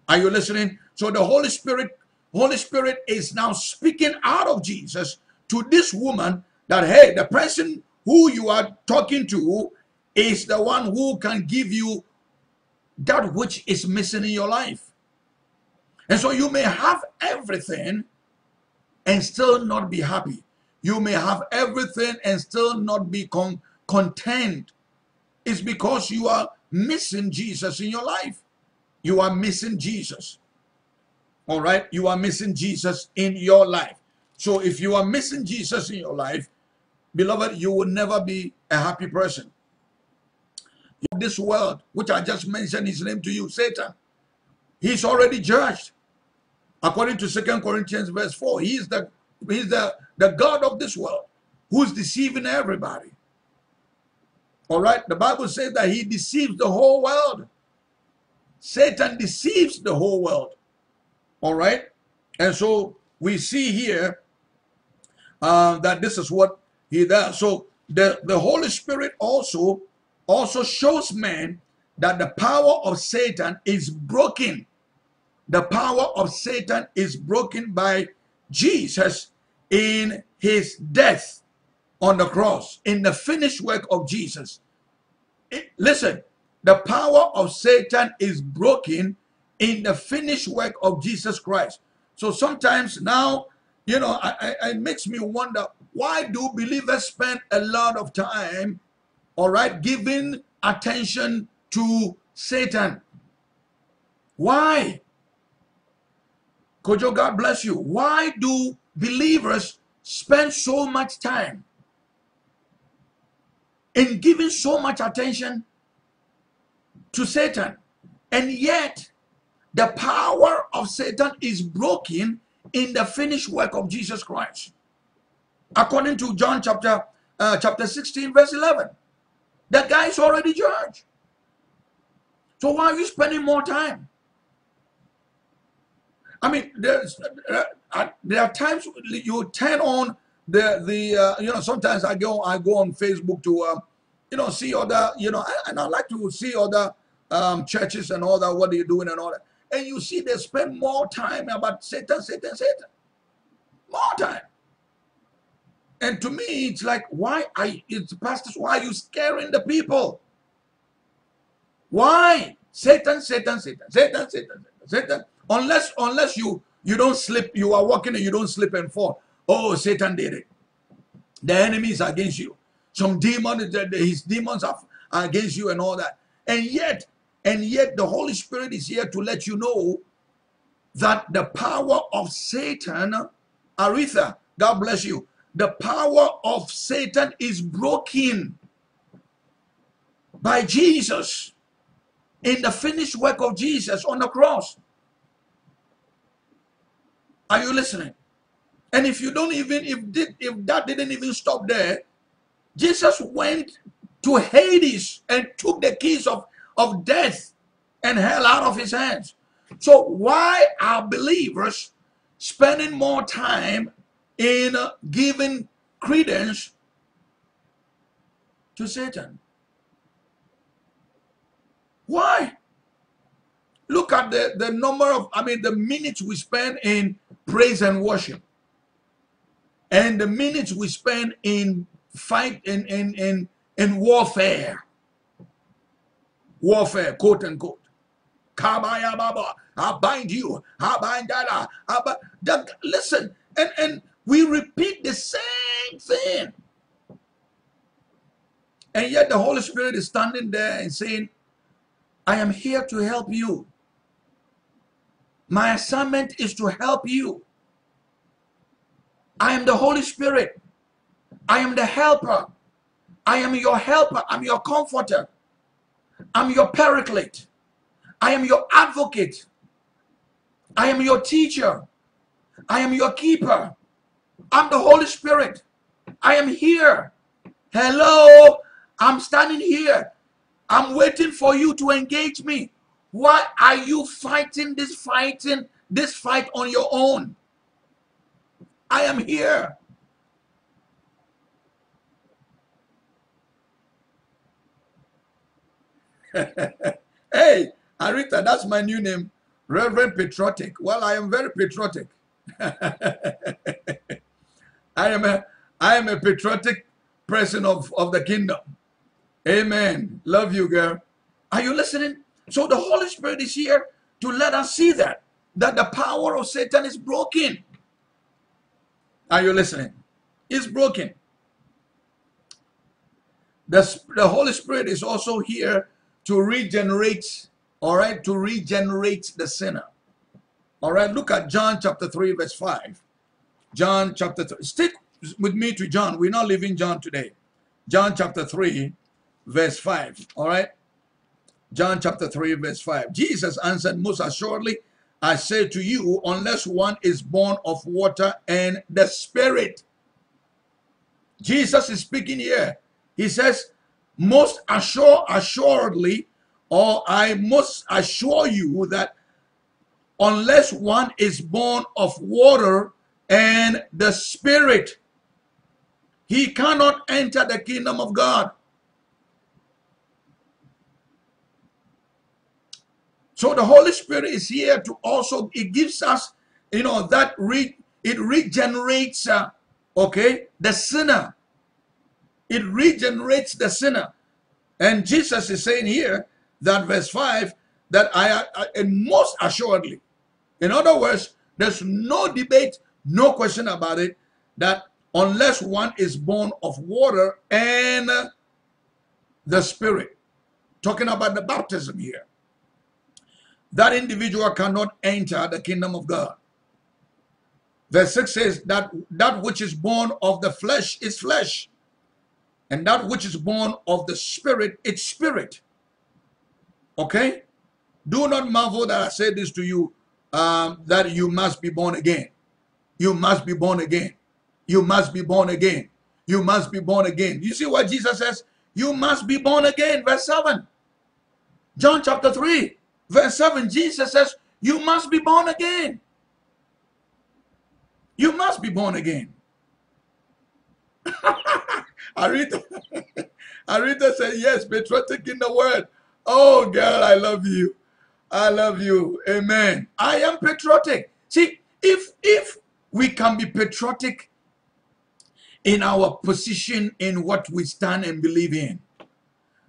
Are you listening? So the Holy Spirit, Holy Spirit is now speaking out of Jesus to this woman that, hey, the person who you are talking to is the one who can give you that which is missing in your life. And so you may have everything and still not be happy. You may have everything and still not be con content. It's because you are missing Jesus in your life. You are missing Jesus. All right? You are missing Jesus in your life. So if you are missing Jesus in your life, beloved, you will never be a happy person. This world, which I just mentioned his name to you, Satan, he's already judged. According to Second Corinthians verse 4, he is the, he's the, the God of this world who's deceiving everybody. All right, the Bible says that he deceives the whole world. Satan deceives the whole world. All right, and so we see here uh, that this is what he does. So the, the Holy Spirit also also shows man that the power of Satan is broken. The power of Satan is broken by Jesus in his death on the cross, in the finished work of Jesus. it- listen, the power of Satan is broken in the finished work of Jesus Christ. So sometimes now, you know, I, I, it makes me wonder why do believers spend a lot of time, all right, giving attention to Satan? Why? Kojo, God bless you. Why do believers spend so much time in giving so much attention to Satan? And yet, the power of Satan is broken in the finished work of Jesus Christ. According to John chapter uh, chapter 16, verse 11. The guy is already judged. So why are you spending more time? I mean, there's uh, there are times you turn on the the uh, you know sometimes I go I go on Facebook to um, you know see other you know and I like to see other um, churches and all that what are you doing and all that and you see they spend more time about Satan Satan Satan more time and to me it's like why I it's pastors why are you scaring the people why? Satan, Satan, Satan, Satan, Satan, Satan, Satan. Unless, unless you you don't slip, you are walking and you don't slip and fall. Oh, Satan did it. The enemy is against you. Some demon, the- the- his demons are against you and all that. And yet, and yet, the Holy Spirit is here to let you know that the power of Satan, Aretha, God bless you. The power of Satan is broken by Jesus in the finished work of Jesus on the cross. Are you listening? And if you don't even if did if that didn't even stop there, Jesus went to Hades and took the keys of, of death and hell out of his hands. So why are believers spending more time in uh, giving credence to Satan? Why? Look at the, the number of, I mean, the minutes we spend in praise and worship, and the minutes we spend in fight, in, in, in, in warfare. Warfare, quote unquote. Kabaya Baba, I bind you, I bind that. I bind, that. Listen, and, and we repeat the same thing. And yet the Holy Spirit is standing there and saying, I am here to help you. My assignment is to help you. I am the Holy Spirit. I am the helper. I am your helper. I'm your comforter. I'm your paraclete. I am your advocate. I am your teacher. I am your keeper. I'm the Holy Spirit. I am here. Hello. I'm standing here. I'm waiting for you to engage me. Why are you fighting this fighting this fight on your own? I am here. hey, Arita, that's my new name, Reverend Patriotic. Well, I am very patriotic. I am a I am a patriotic person of, of the kingdom. Amen. Love you, girl. Are you listening? So the Holy Spirit is here to let us see that that the power of Satan is broken. Are you listening? It's broken. The, the Holy Spirit is also here to regenerate, all right, to regenerate the sinner. All right, look at John chapter 3, verse 5. John chapter 3. Stick with me to John. We're not leaving John today. John chapter 3, verse 5. All right. John chapter 3, verse 5. Jesus answered, Most assuredly, I say to you, unless one is born of water and the Spirit. Jesus is speaking here. He says, Most assure, assuredly, or I must assure you that unless one is born of water and the Spirit, he cannot enter the kingdom of God. So the Holy Spirit is here to also, it gives us, you know, that re, it regenerates, uh, okay, the sinner. It regenerates the sinner. And Jesus is saying here that verse 5 that I, I and most assuredly, in other words, there's no debate, no question about it, that unless one is born of water and the Spirit, talking about the baptism here, that individual cannot enter the kingdom of God. Verse 6 says that that which is born of the flesh is flesh, and that which is born of the spirit, it's spirit. Okay? Do not marvel that I said this to you, um, that you must be born again. You must be born again. You must be born again. You must be born again. You see what Jesus says? You must be born again. Verse 7. John chapter 3, verse 7. Jesus says, You must be born again. You must be born again. Arita, Arita said, Yes, patriotic in the word. Oh, girl, I love you. I love you. Amen. I am patriotic. See, if if we can be patriotic in our position in what we stand and believe in.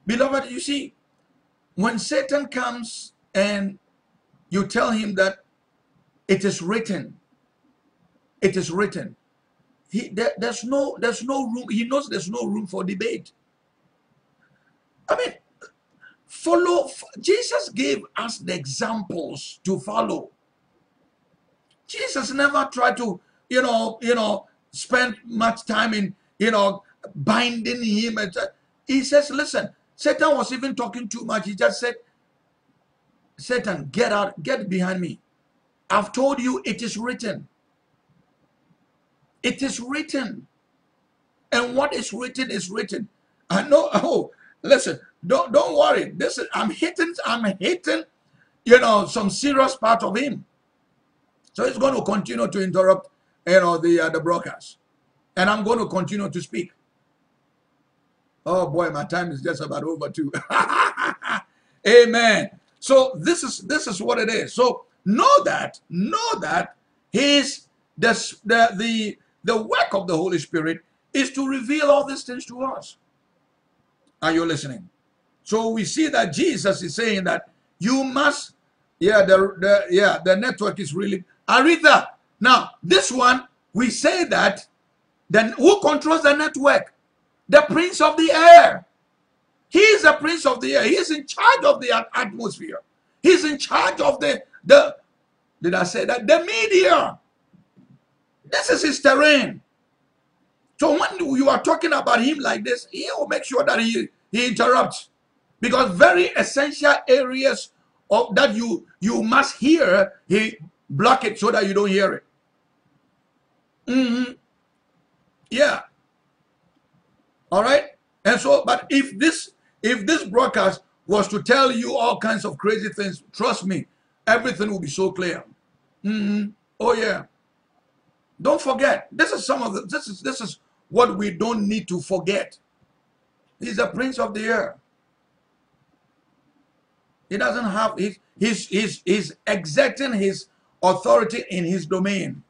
Beloved, you see, when Satan comes and you tell him that it is written, it is written, he, there, there's no there's no room. He knows there's no room for debate. I mean, follow. Jesus gave us the examples to follow. Jesus never tried to, you know, you know, spend much time in, you know, binding him. He says, listen, Satan was even talking too much. He just said, Satan, get out, get behind me. I've told you it is written. It is written. And what is written is written. I know, oh, listen, don't don't worry. This is I'm hitting, I'm hitting, you know, some serious part of him. So it's going to continue to interrupt, you know, the uh, the broadcast, and I'm going to continue to speak. Oh boy, my time is just about over too. Amen. So this is this is what it is. So know that, know that His the the the, work of the Holy Spirit is to reveal all these things to us. Are you listening? So we see that Jesus is saying that you must, yeah, the, the yeah, the network is really Aretha. Now, this one, we say that, then who controls the network? The prince of the air. He is the prince of the air. He is in charge of the atmosphere. He's in charge of the, the did I say that? The media. This is his terrain. So when you are talking about him like this, he will make sure that he, he interrupts. Because very essential areas of that you you must hear, he block it so that you don't hear it. Mm-hmm. Yeah. All right. And so, but if this if this broadcast was to tell you all kinds of crazy things, trust me, everything will be so clear. Mm-hmm. Oh yeah. Don't forget. This is some of the. This is this is what we don't need to forget. He's the prince of the air. He doesn't have. He's he's he's, he's exerting his authority in his domain.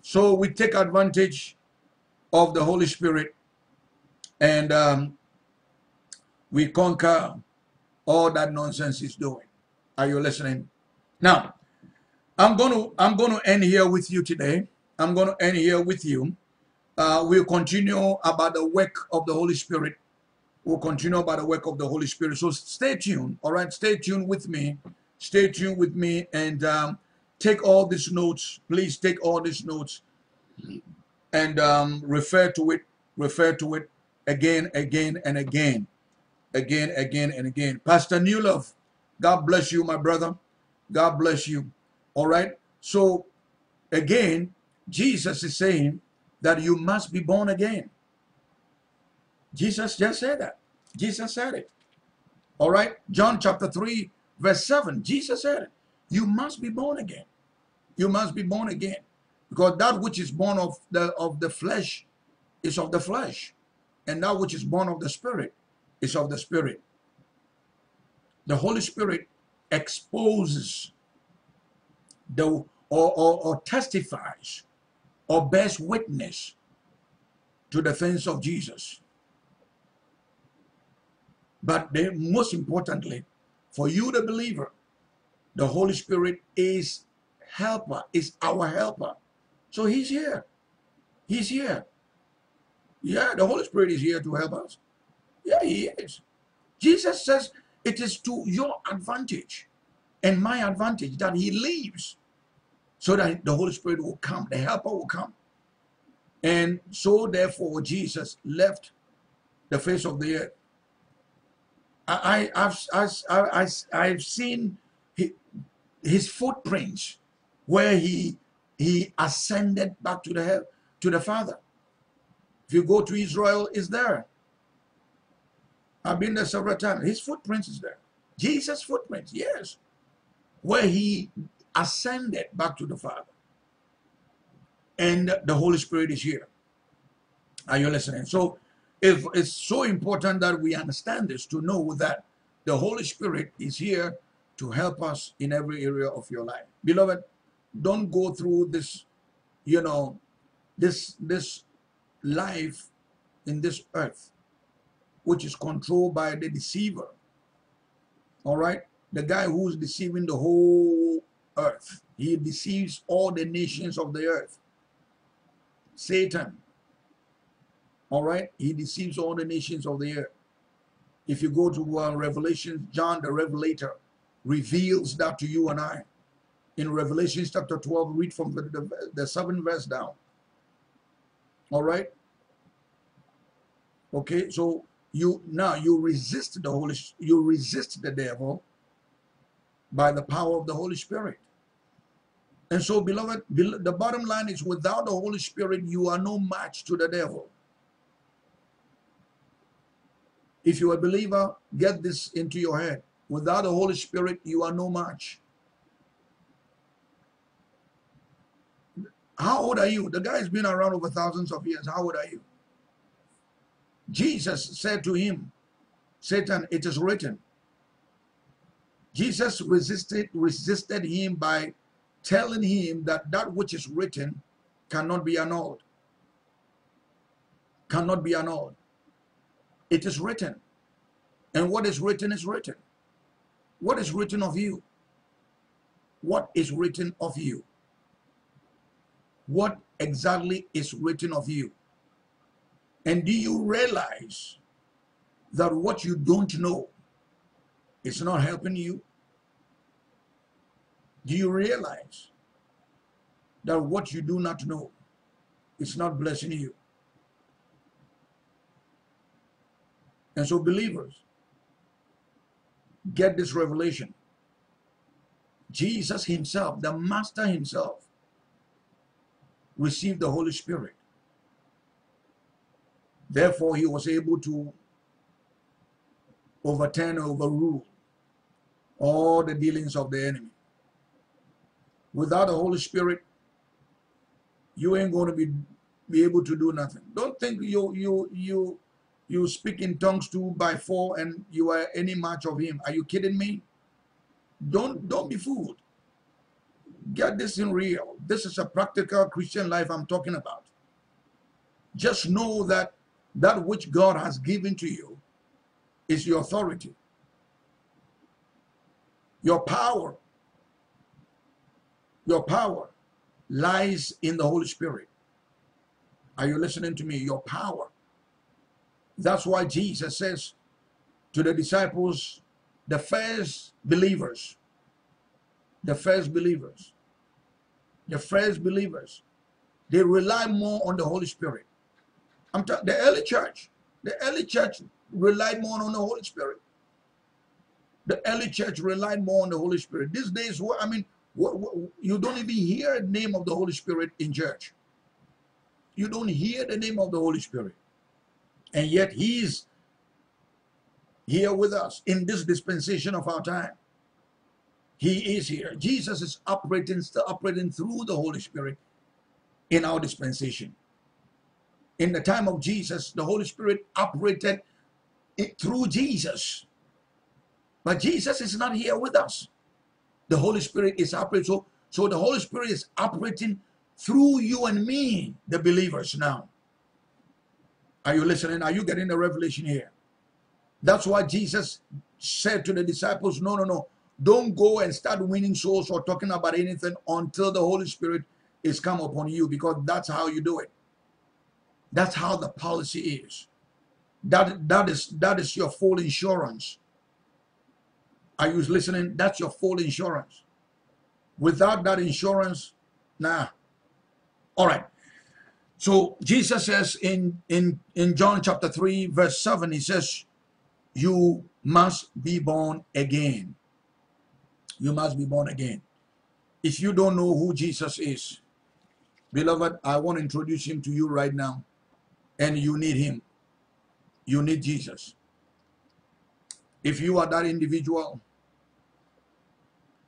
So we take advantage of the Holy Spirit and um, we conquer all that nonsense he's doing. Are you listening? Now, I'm going to I'm going to end here with you today. I'm going to end here with you. Uh, we'll continue about the work of the Holy Spirit. We'll continue about the work of the Holy Spirit. So stay tuned. All right, stay tuned with me stay tuned with me and um, take all these notes. Please take all these notes and um, refer to it, refer to it again, again, and again, again, again, and again. Pastor Newlove, God bless you, my brother. God bless you. All right. So again, Jesus is saying that you must be born again. Jesus just said that. Jesus said it. All right. John chapter 3, Verse 7, Jesus said, it. You must be born again. You must be born again. Because that which is born of the of the flesh is of the flesh. And that which is born of the spirit is of the spirit. The Holy Spirit exposes the or, or, or testifies or bears witness to the things of Jesus. But the, most importantly, for you, the believer, the Holy Spirit is helper, is our helper. So he's here. He's here. Yeah, the Holy Spirit is here to help us. Yeah, he is. Jesus says it is to your advantage and my advantage that he leaves so that the Holy Spirit will come, the helper will come. And so therefore Jesus left the face of the earth. I, have I, have seen his footprints where he he ascended back to the to the Father. If you go to Israel, is there. I've been there several times. His footprints is there. Jesus' footprints, yes. Where he ascended back to the Father. And the Holy Spirit is here. Are you listening? So if it's so important that we understand this to know that the Holy Spirit is here to help us in every area of your life. Beloved, don't go through this, you know, this this life in this earth, which is controlled by the deceiver. All right? The guy who's deceiving the whole earth. He deceives all the nations of the earth. Satan. All right? He deceives all the nations of the earth. If you go to uh, Revelation, John the Revelator reveals that to you and I. In Revelation chapter 12, read from the, the, the seventh verse down. All right? Okay, so you now you resist the Holy you resist the devil by the power of the Holy Spirit. And so, beloved, the bottom line is without the Holy Spirit, you are no match to the devil. If you're a believer, get this into your head. Without the Holy Spirit, you are no match. How old are you? The guy's been around over thousands of years. How old are you? Jesus said to him, Satan, it is written. Jesus resisted, resisted him by telling him that that which is written cannot be annulled. Cannot be annulled. It is written. And what is written is written. What is written of you? What is written of you? What exactly is written of you? And do you realize that what you don't know is not helping you? Do you realize that what you do not know is not blessing you? And so, believers, get this revelation. Jesus himself, the Master himself, received the Holy Spirit. Therefore, he was able to overturn, overrule all the dealings of the enemy. Without the Holy Spirit, you ain't going to be be able to do nothing. Don't think you you you you speak in tongues two by four and you are any match of him. Are you kidding me? Don't don't be fooled. Get this in real. This is a practical Christian life I'm talking about. Just know that that which God has given to you is your authority, your power, your power lies in the Holy Spirit. Are you listening to me? Your power. That's why Jesus says to the disciples, the first believers, the first believers, the first believers, they rely more on the Holy Spirit. I'm talking the early church. The early church relied more on the Holy Spirit. The early church relied more on the Holy Spirit. These days, I mean, you don't even hear the name of the Holy Spirit in church. You don't hear the name of the Holy Spirit. And yet he's here with us in this dispensation of our time. He is here. Jesus is operating, operating through the Holy Spirit in our dispensation. In the time of Jesus, the Holy Spirit operated through Jesus. But Jesus is not here with us the Holy Spirit is operating. So, so the Holy Spirit is operating through you and me, the believers now. Are you listening? Are you getting the revelation here? That's why Jesus said to the disciples, No, no, no. Don't go and start winning souls or talking about anything until the Holy Spirit is come upon you, because that's how you do it. That's how the policy is. That that is that is your full insurance. Are you listening? That's your full insurance. Without that insurance, nah. All right. So Jesus says in in in John chapter 3 verse 7 he says you must be born again. You must be born again. If you don't know who Jesus is, beloved, I want to introduce him to you right now. And you need him. You need Jesus. If you are that individual,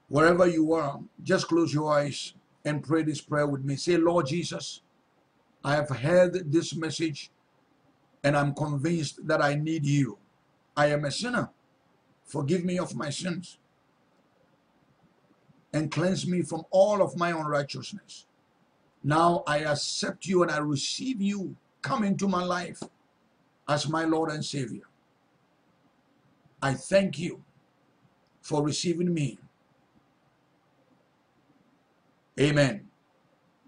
wherever you are, just close your eyes and pray this prayer with me. Say, Lord Jesus, I have heard this message and I'm convinced that I need you. I am a sinner. Forgive me of my sins and cleanse me from all of my unrighteousness. Now I accept you and I receive you. Come into my life as my Lord and Savior. I thank you for receiving me. Amen.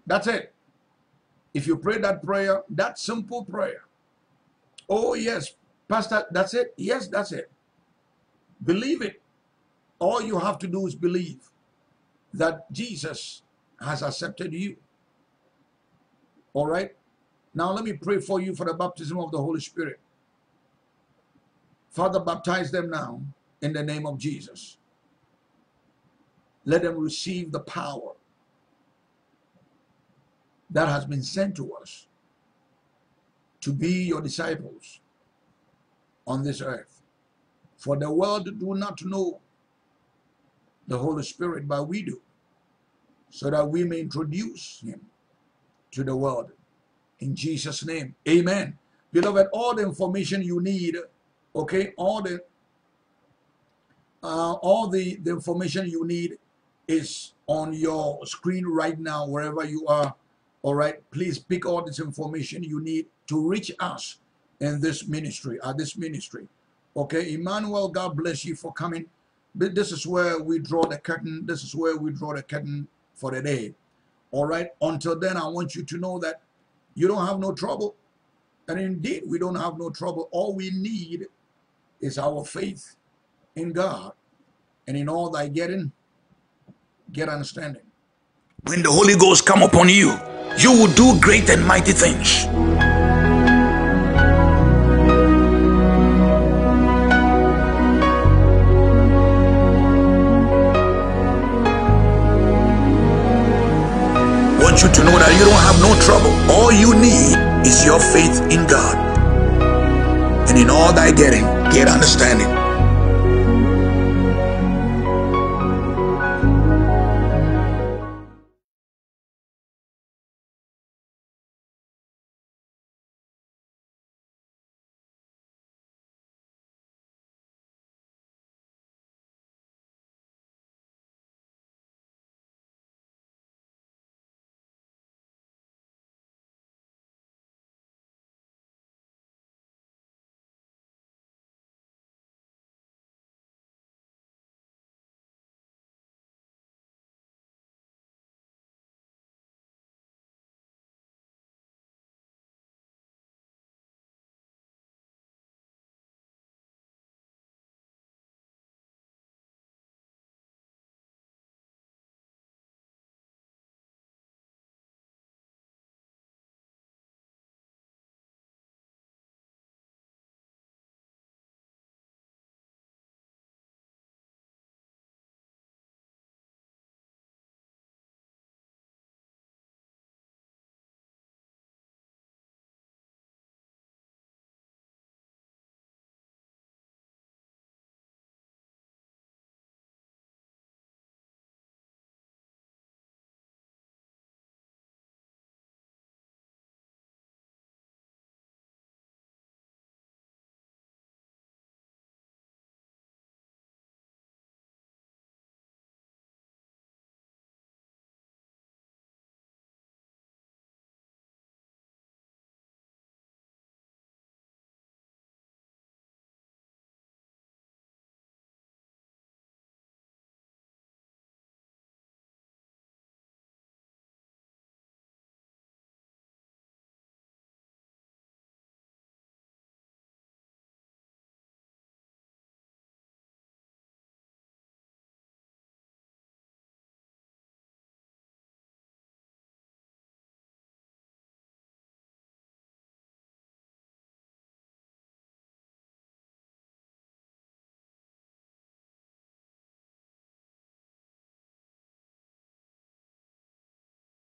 That's it. If you pray that prayer, that simple prayer. Oh, yes, Pastor, that's it? Yes, that's it. Believe it. All you have to do is believe that Jesus has accepted you. All right? Now let me pray for you for the baptism of the Holy Spirit. Father, baptize them now in the name of Jesus. Let them receive the power that has been sent to us to be your disciples on this earth. For the world do not know the Holy Spirit, but we do, so that we may introduce him to the world. In Jesus' name, amen. Beloved, all the information you need, okay, all the uh, all the, the information you need is on your screen right now, wherever you are. All right, please pick all this information you need to reach us in this ministry, at this ministry. Okay, Emmanuel, God bless you for coming. This is where we draw the curtain. This is where we draw the curtain for the day. All right, until then, I want you to know that you don't have no trouble. And indeed, we don't have no trouble. All we need is our faith in God. And in all thy getting, get understanding. When the Holy Ghost come upon you, you will do great and mighty things. Want you to know that you don't have no trouble. All you need is your faith in God. And in all thy getting, get understanding.